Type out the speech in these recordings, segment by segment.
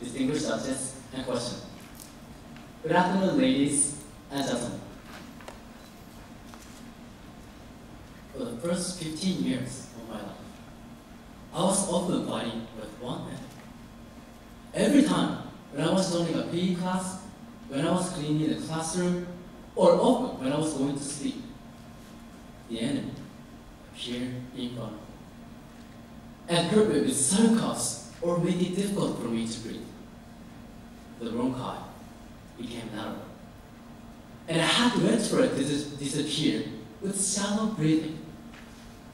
distinguished judges, and questions. Good afternoon, ladies and gentlemen. For the first 15 years of my life, I was often fighting with one man. Every time when I was joining a PE class, when I was cleaning the classroom, or often when I was going to sleep, the enemy appeared in front of me and hurt me sudden coughs or made it difficult for me to breathe. The bronchi became narrow, and I had to wait for it to dis- disappear with shallow breathing.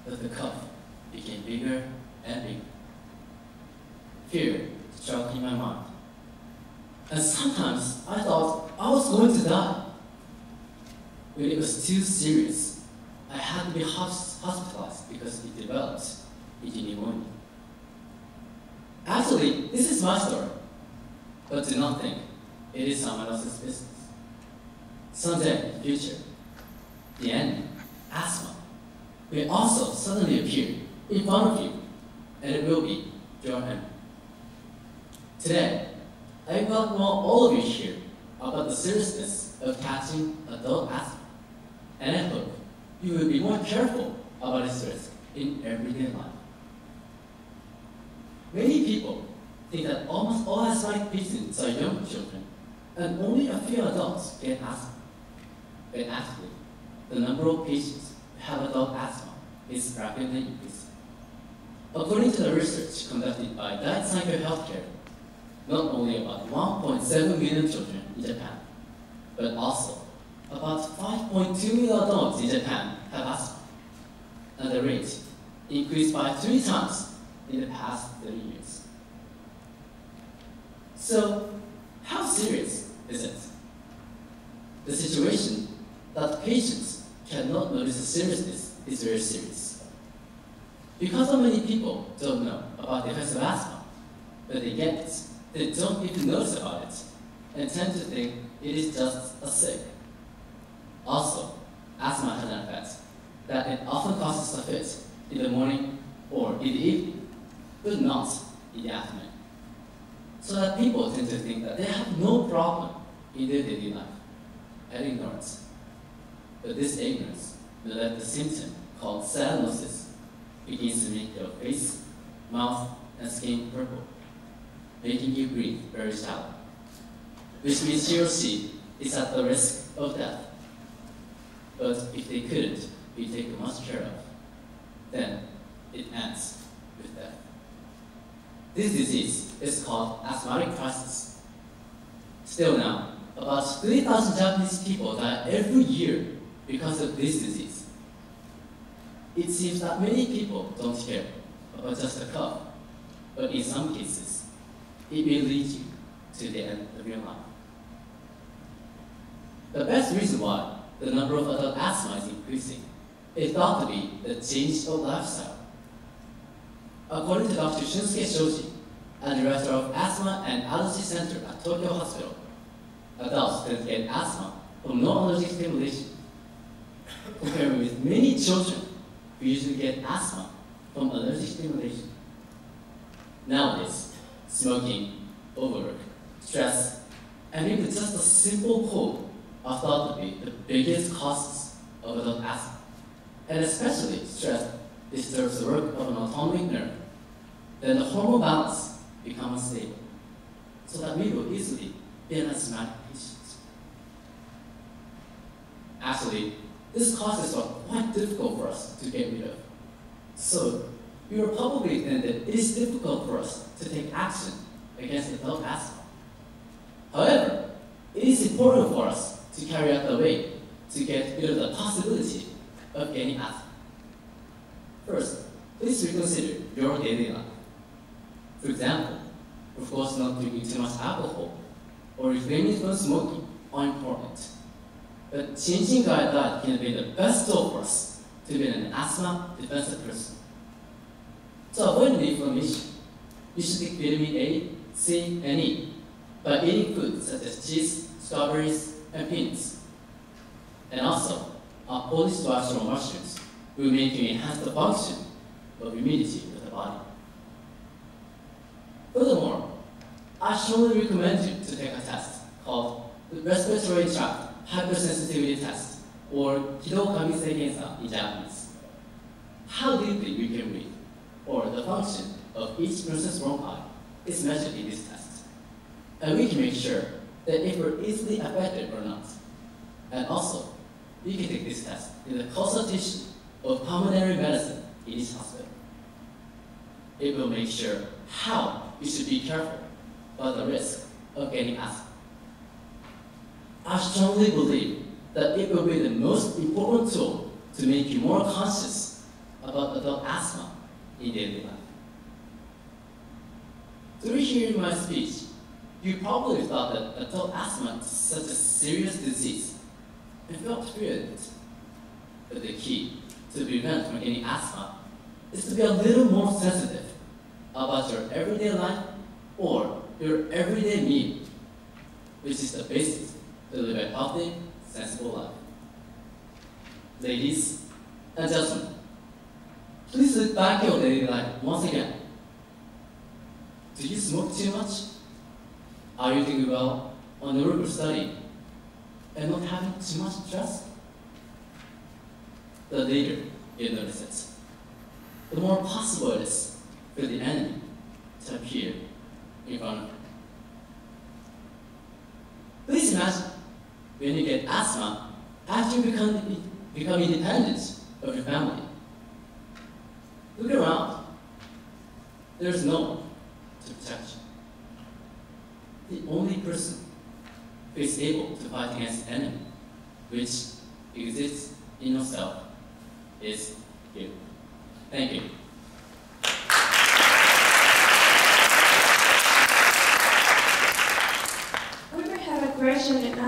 But the cough became bigger and bigger. Fear struck in my mind. And sometimes I thought I was going to die. When it was too serious, I had to be hospitalized because it developed into pneumonia. Actually, this is my story, but do not think it is someone else's business. Someday future, the enemy, asthma, will also suddenly appear in front of you, and it will be your enemy. Today, I welcome all of you here about the seriousness of catching adult asthma, and I hope you will be more careful about its risk in everyday life. Many people think that almost all asthmatic patients are young children, and only a few adults get asthma. But actually, the number of patients who have adult asthma is rapidly increasing. According to the research conducted by Daiichi Sankyo Healthcare, not only about 1.7 million children in Japan, but also about 5.2 million adults in Japan have asthma, and the rate increased by three times in the past 30 years. So, how serious is it? The situation that patients cannot notice the seriousness is very serious. Because so many people don't know about the effects of asthma, but they get it, they don't even notice about it, and tend to think it is just a sick. Also, asthma has an effect that it often causes a fit in the morning or in the evening, but not the afternoon. So that people tend to think that they have no problem in their daily life and ignorance. But this ignorance will let the symptom called cyanosis begins to make your face, mouth, and skin purple, making you breathe very shallow, which means he or she is at the risk of death. But if they couldn't be taken much care of, then it ends with death. This disease is called asthmatic crisis. Still now, about 3,000 Japanese people die every year because of this disease. It seems that many people don't care about just a cough, but in some cases, it may lead you to the end of your life. The best reason why the number of adult asthma is increasing is thought to be the change of lifestyle. According to Dr. Shunsuke Shoji, a director of Asthma and Allergy Center at Tokyo Hospital, adults tend to get asthma from non-allergic stimulation, comparing with many children who usually get asthma from allergic stimulation. Nowadays, smoking, overwork, stress, and even just a simple cold are thought to be the biggest causes of adult asthma. And especially stress disturbs the work of an autonomic nerve. Then the hormone balance becomes stable. so that we will easily be an asthmatic patient. Actually, this causes are quite difficult for us to get rid of. So, you will probably think that it is difficult for us to take action against the adult asthma. However, it is important for us to carry out the way to get rid of the possibility of getting asthma. First, please reconsider your daily life. For example, of course, not drinking too much alcohol or refraining from smoking are important. But changing our diet can be the best tool for us to be an asthma defensive person. To avoid the inflammation, you should take vitamin A, C, and E by eating foods such as cheese, strawberries, and peanuts. And also, our polystructural mushrooms will make you enhance the function of immunity of the body. Furthermore, I strongly recommend you to take a test called the respiratory tract hypersensitivity test, or Hidokamisei Kensa in Japanese. How deeply we can breathe, or the function of each person's bronchi, is measured in this test. And we can make sure that if we're easily affected or not. And also, we can take this test in the consultation of pulmonary medicine in each hospital. It will make sure how you should be careful about the risk of getting asthma. I strongly believe that it will be the most important tool to make you more conscious about adult asthma in daily life. Through hearing my speech, you probably thought that adult asthma is such a serious disease and felt feared. But the key to prevent from getting asthma is to be a little more sensitive about your everyday life or your everyday meal, which is the basis to live a healthy, sensible life. Ladies and gentlemen, please look back your daily life once again. Do you smoke too much? Are you doing well on your study and not having too much stress? The later you notice it, the more possible it is for the enemy to appear in front of you. Please imagine when you get asthma after you become, become independent of your family. Look around. There's no one to protect you. The only person who is able to fight against the enemy, which exists in yourself, is you. Thank you. Virgem